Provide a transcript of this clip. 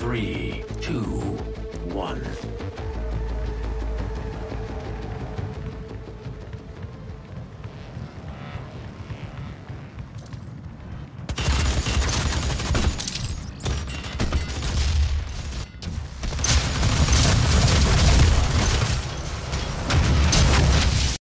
Three, two, one.